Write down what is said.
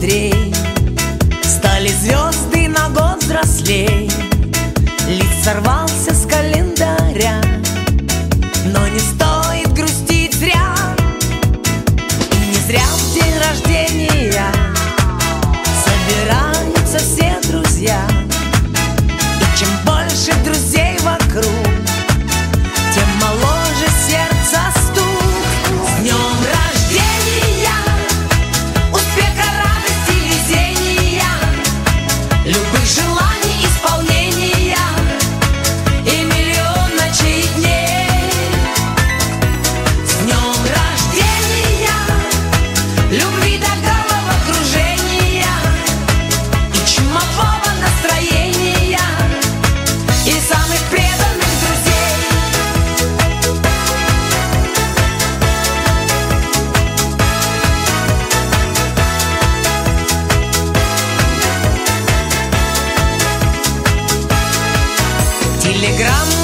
быстрей. Стали звезды на год взрослей. Лиц сорвал But you телеграмма